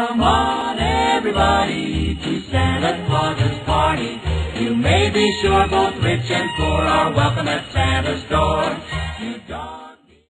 Come on, everybody, to Santa Claus's party. You may be sure both rich and poor are welcome at Santa's door.